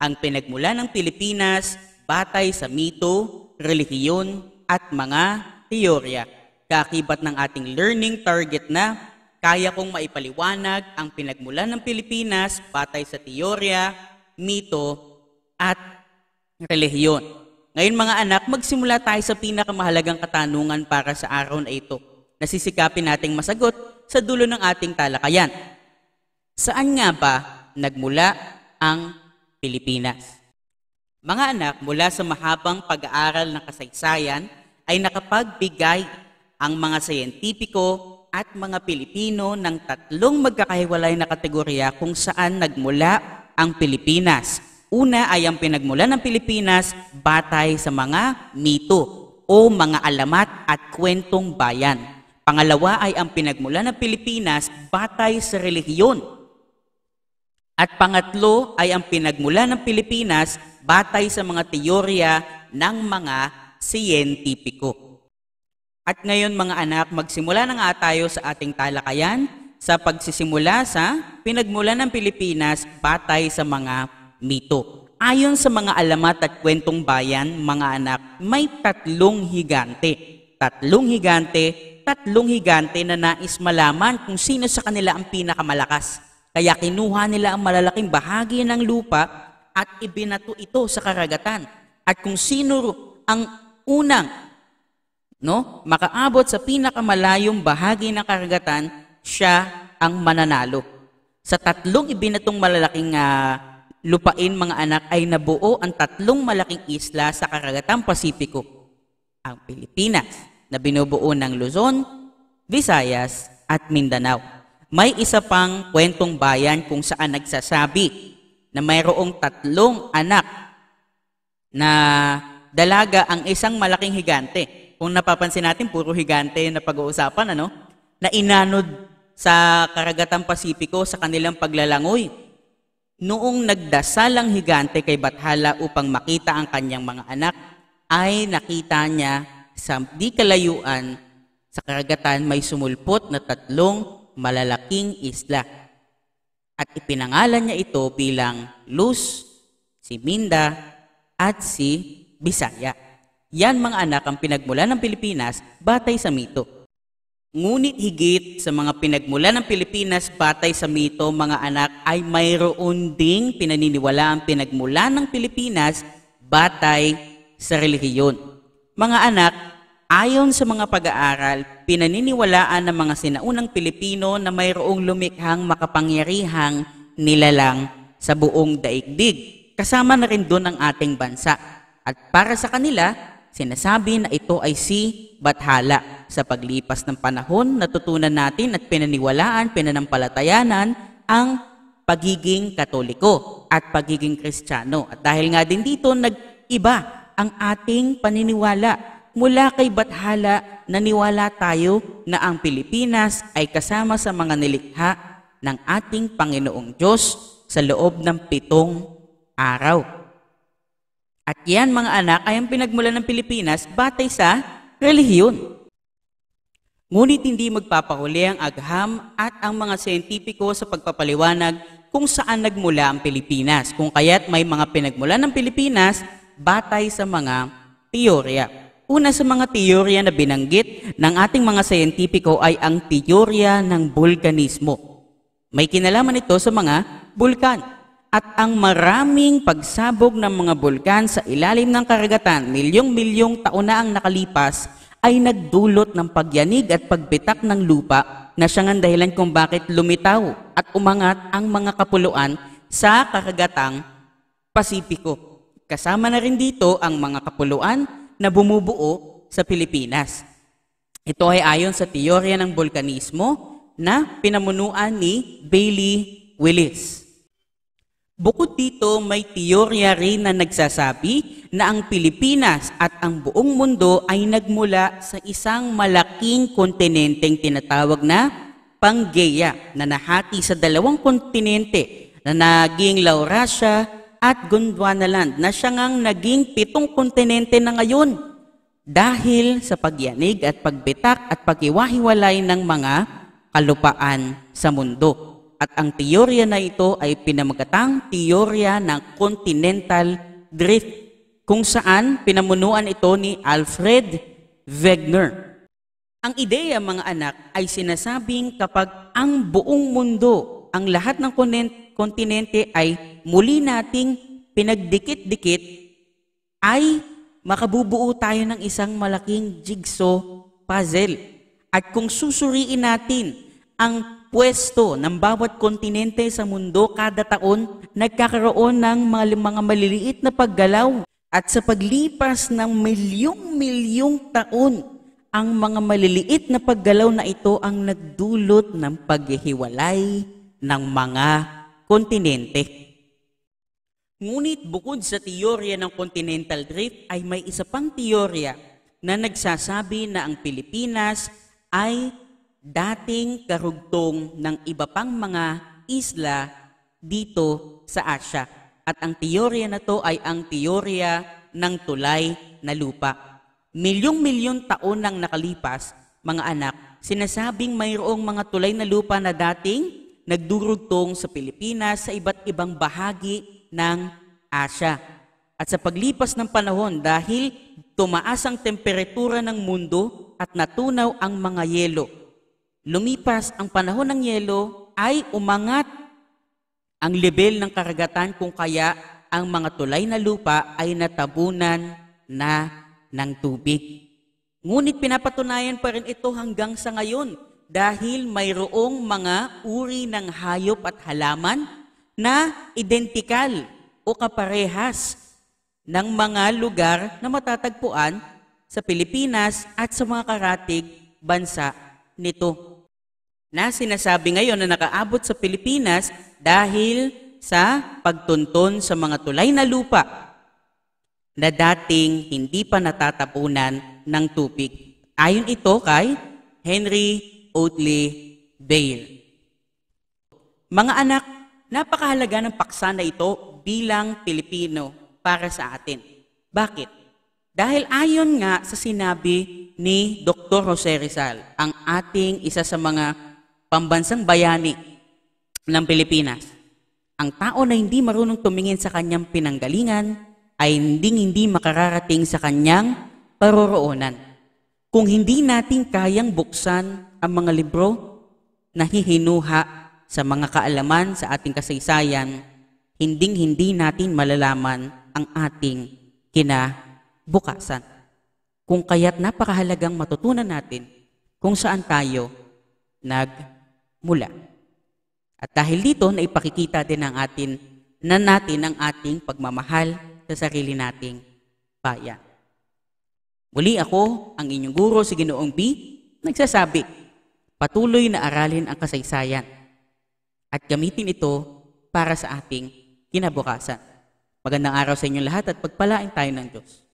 ang pinagmula ng Pilipinas batay sa mito, relihiyon, at mga teorya. Kakibat ng ating learning target na kaya kong maipaliwanag ang pinagmula ng Pilipinas batay sa teorya, mito, at relihiyon. Ngayon mga anak, magsimula tayo sa pinakamahalagang katanungan para sa araw na ito. Nasisikapin nating masagot sa dulo ng ating talakayan. Saan nga ba nagmula ang Pilipinas? Mga anak, mula sa mahabang pag-aaral ng kasaysayan ay nakapagbigay ang mga sayentipiko at mga Pilipino ng tatlong magkakahiwalay na kategorya kung saan nagmula ang Pilipinas. Una ay ang pinagmula ng Pilipinas batay sa mga mito o mga alamat at kwentong bayan. Pangalawa ay ang pinagmula ng Pilipinas batay sa relihiyon. At pangatlo ay ang pinagmula ng Pilipinas batay sa mga teorya ng mga siyentipiko. At ngayon mga anak, magsimula na nga tayo sa ating talakayan sa pagsisimula sa pinagmula ng Pilipinas batay sa mga mito. Ayon sa mga alamat at kwentong bayan, mga anak, may tatlong higante. Tatlong higante, tatlong higante na nais malaman kung sino sa kanila ang pinakamalakas. Kaya kinuha nila ang malalaking bahagi ng lupa at ibinato ito sa karagatan. At kung sino ang unang no, makaabot sa pinakamalayong bahagi ng karagatan, siya ang mananalo. Sa tatlong ibinatong malalaking uh, lupain mga anak ay nabuo ang tatlong malaking isla sa karagatang Pasipiko. Ang Pilipinas na binubuo ng Luzon, Visayas at Mindanao. May isa pang kwentong bayan kung saan nagsasabi na mayroong tatlong anak na dalaga ang isang malaking higante. Kung napapansin natin, puro higante na pag-uusapan, ano? Na inanod sa karagatang Pasipiko sa kanilang paglalangoy. Noong nagdasal ang higante kay Bathala upang makita ang kanyang mga anak, ay nakita niya sa di kalayuan sa karagatan may sumulpot na tatlong malalaking isla. At ipinangalan niya ito bilang Luz, si Minda, at si Bisaya. Yan mga anak ang pinagmula ng Pilipinas batay sa mito. Ngunit higit sa mga pinagmula ng Pilipinas batay sa mito, mga anak, ay mayroon ding pinaniniwala ang pinagmula ng Pilipinas batay sa relihiyon. Mga anak, ayon sa mga pag-aaral, pinaniniwalaan ng mga sinaunang Pilipino na mayroong lumikhang makapangyarihang nilalang sa buong daigdig. Kasama na rin doon ang ating bansa. At para sa kanila, sinasabi na ito ay si Bathala. Sa paglipas ng panahon, natutunan natin at pinaniwalaan, pinanampalatayanan ang pagiging katoliko at pagiging kristyano. At dahil nga din dito, nag-iba ang ating paniniwala. Mula kay Bathala, naniwala tayo na ang Pilipinas ay kasama sa mga nilikha ng ating Panginoong Diyos sa loob ng pitong araw. At yan mga anak ay ang pinagmulan ng Pilipinas batay sa relihiyon. Ngunit hindi magpapahuli ang agham at ang mga siyentipiko sa pagpapaliwanag kung saan nagmula ang Pilipinas, kung kaya't may mga pinagmula ng Pilipinas batay sa mga teorya. Una sa mga teorya na binanggit ng ating mga siyentipiko ay ang teorya ng vulkanismo. May kinalaman ito sa mga bulkan at ang maraming pagsabog ng mga bulkan sa ilalim ng karagatan, milyong-milyong taon na ang nakalipas, ay nagdulot ng pagyanig at pagbitak ng lupa na siyang ang dahilan kung bakit lumitaw at umangat ang mga kapuluan sa karagatang Pasipiko. Kasama na rin dito ang mga kapuluan na bumubuo sa Pilipinas. Ito ay ayon sa teorya ng vulkanismo na pinamunuan ni Bailey Willis. Bukod dito, may teorya rin na nagsasabi na ang Pilipinas at ang buong mundo ay nagmula sa isang malaking kontinenteng tinatawag na Pangaea na nahati sa dalawang kontinente na naging Laurasia at Gondwanaland na siya ngang naging pitong kontinente na ngayon dahil sa pagyanig at pagbitak at paghiwahiwalay ng mga kalupaan sa mundo. At ang teorya na ito ay pinamagatang teorya ng continental drift kung saan pinamunuan ito ni Alfred Wegener. Ang ideya mga anak ay sinasabing kapag ang buong mundo, ang lahat ng kontinente ay muli nating pinagdikit-dikit, ay makabubuo tayo ng isang malaking jigsaw puzzle. At kung susuriin natin ang pwesto ng bawat kontinente sa mundo kada taon, nagkakaroon ng mga, maliliit na paggalaw. At sa paglipas ng milyong-milyong taon, ang mga maliliit na paggalaw na ito ang nagdulot ng paghihiwalay ng mga kontinente. Ngunit bukod sa teorya ng continental drift ay may isa pang teorya na nagsasabi na ang Pilipinas ay dating karugtong ng iba pang mga isla dito sa Asya. At ang teorya na to ay ang teorya ng tulay na lupa. Milyong-milyon taon nang nakalipas, mga anak, sinasabing mayroong mga tulay na lupa na dating nagdurugtong sa Pilipinas sa iba't ibang bahagi ng Asya. At sa paglipas ng panahon, dahil tumaas ang temperatura ng mundo at natunaw ang mga yelo, lumipas ang panahon ng yelo ay umangat ang level ng karagatan kung kaya ang mga tulay na lupa ay natabunan na ng tubig. Ngunit pinapatunayan pa rin ito hanggang sa ngayon dahil mayroong mga uri ng hayop at halaman na identikal o kaparehas ng mga lugar na matatagpuan sa Pilipinas at sa mga karatig bansa nito na sinasabi ngayon na nakaabot sa Pilipinas dahil sa pagtunton sa mga tulay na lupa na dating hindi pa natatapunan ng tubig. Ayon ito kay Henry Oatley Bail. Mga anak, napakahalaga ng paksa na ito bilang Pilipino para sa atin. Bakit? Dahil ayon nga sa sinabi ni Dr. Jose Rizal, ang ating isa sa mga pambansang bayani ng Pilipinas, ang tao na hindi marunong tumingin sa kanyang pinanggalingan ay hindi hindi makararating sa kanyang paroroonan. Kung hindi natin kayang buksan ang mga libro na hihinuha sa mga kaalaman sa ating kasaysayan, hinding-hindi natin malalaman ang ating kinabukasan. Kung kaya't napakahalagang matutunan natin kung saan tayo nagmula. At dahil dito, naipakikita din ang atin na natin ang ating pagmamahal sa sarili nating bayan. Muli ako, ang inyong guro si Ginoong B, nagsasabi, patuloy na aralin ang kasaysayan at gamitin ito para sa ating kinabukasan. Magandang araw sa inyong lahat at pagpalain tayo ng Diyos.